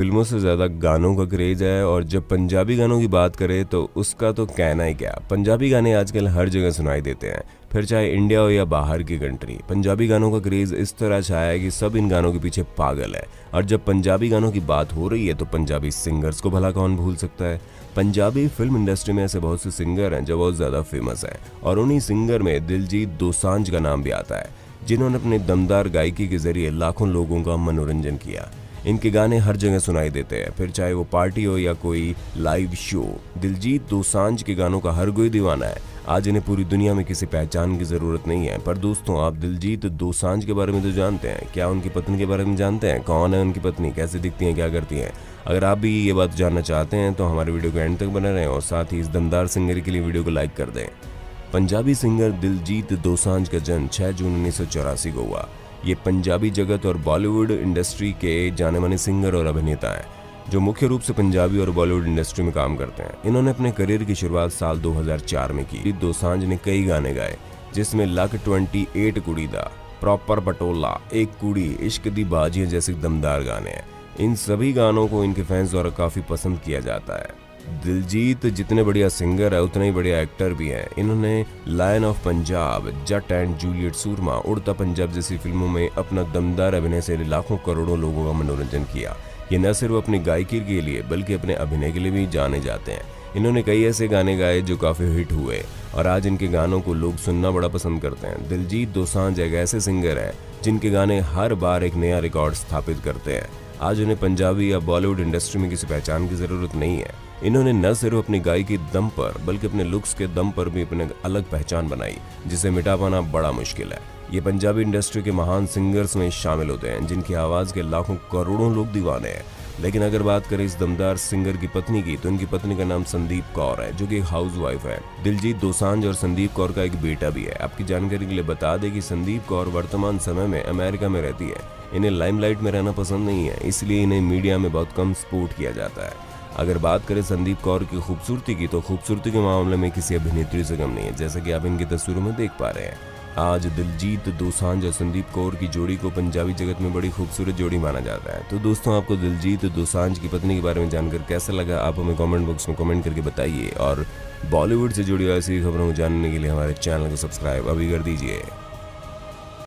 फ़िल्मों से ज़्यादा गानों का क्रेज है और जब पंजाबी गानों की बात करें तो उसका तो कहना ही क्या? पंजाबी गाने आजकल हर जगह सुनाई देते हैं। फिर चाहे इंडिया हो या बाहर की कंट्री, पंजाबी गानों का क्रेज इस तरह छाया है कि सब इन गानों के पीछे पागल है। और जब पंजाबी गानों की बात हो रही है तो पंजाबी सिंगर्स को भला कौन भूल सकता है? पंजाबी फ़िल्म इंडस्ट्री में ऐसे बहुत से सिंगर हैं जो बहुत ज़्यादा फ़ेमस हैं। और उन्हीं सिंगर में दिलजीत दोसांझ का नाम भी आता है, जिन्होंने अपने दमदार गायकी के ज़रिए लाखों लोगों का मनोरंजन किया। इनके गाने हर जगह सुनाई देते हैं। फिर चाहे वो पार्टी हो या कोई लाइव शो, दिलजीत दोसांझ के गानों का हर कोई दीवाना है। आज इन्हें पूरी दुनिया में किसी पहचान की ज़रूरत नहीं है। पर दोस्तों, आप दिलजीत दोसांझ के बारे में तो जानते हैं। क्या उनकी पत्नी के बारे में जानते हैं? कौन है उनकी पत्नी? कैसे दिखती हैं? क्या करती हैं? अगर आप भी ये बात जानना चाहते हैं तो हमारे वीडियो को एंड तक बने रहें और साथ ही इस दमदार सिंगर के लिए वीडियो को लाइक कर दें। पंजाबी सिंगर दिलजीत दोसांझ का जन्म 6 जून उन्नीस सौ चौरासी को हुआ। ये पंजाबी जगत और बॉलीवुड इंडस्ट्री के जाने माने सिंगर और अभिनेता हैं, जो मुख्य रूप से पंजाबी और बॉलीवुड इंडस्ट्री में काम करते हैं। इन्होंने अपने करियर की शुरुआत साल 2004 में की। दोसांझ ने कई गाने गाए, जिसमें लक 28 कुड़ी दा, प्रॉपर पटोला, एक कुड़ी, इश्क दी बाजियाँ जैसे दमदार गाने हैं। इन सभी गानों को इनके फैंस द्वारा काफ़ी पसंद किया जाता है। दिलजीत जितने बढ़िया सिंगर है, उतने ही बढ़िया एक्टर भी हैं। इन्होंने Lion of Punjab Jatt and Juliet Soorma Udta Punjab जैसी फ़िल्मों में अपना दमदार अभिनय से लाखों करोड़ों लोगों का मनोरंजन किया। ये न सिर्फ़ अपनी गायकी के लिए, बल्कि अपने अभिनय के लिए भी जाने जाते हैं। इन्होंने कई ऐसे गाने गाए जो काफ़ी हिट हुए, और आज इनके गानों को लोग सुनना बड़ा पसंद करते हैं। दिलजीत दोसांझ एक ऐसे सिंगर है, जिनके गाने हर बार एक नया रिकॉर्ड स्थापित करते हैं। आज उन्हें पंजाबी या बॉलीवुड इंडस्ट्री में किसी पहचान की ज़रूरत नहीं है। इन्होंने न सिर्फ़ अपनी गायकी दम पर, बल्कि अपने लुक्स के दम पर भी अपने अलग पहचान बनाई, जिसे मिटा पाना बड़ा मुश्किल है। ये पंजाबी इंडस्ट्री के महान सिंगर्स में शामिल होते हैं, जिनकी आवाज़ के लाखों करोड़ों लोग दीवाने हैं। लेकिन अगर बात करें इस दमदार सिंगर की पत्नी की तो इनकी पत्नी का नाम संदीप कौर है, जो कि हाउस वाइफ है। दिलजीत दोसांझ और संदीप कौर का एक बेटा भी है। आपकी जानकारी के लिए बता दें कि संदीप कौर वर्तमान समय में अमेरिका में रहती है। इन्हें लाइमलाइट में रहना पसंद नहीं है, इसलिए इन्हें मीडिया में बहुत कम सपोर्ट किया जाता है। अगर बात करें संदीप कौर की खूबसूरती की तो खूबसूरती के मामले में किसी अभिनेत्री से कम नहीं है, जैसा कि आप इनकी तस्वीरों में देख पा रहे हैं। आज दिलजीत दोसांझ और संदीप कौर की जोड़ी को पंजाबी जगत में बड़ी खूबसूरत जोड़ी माना जाता है। तो दोस्तों, आपको दिलजीत दोसांझ की पत्नी के बारे में जानकर कैसा लगा? आप हमें कमेंट बॉक्स में कमेंट करके बताइए। और बॉलीवुड से जुड़ी ऐसी खबरों को जानने के लिए हमारे चैनल को सब्सक्राइब अभी कर दीजिए।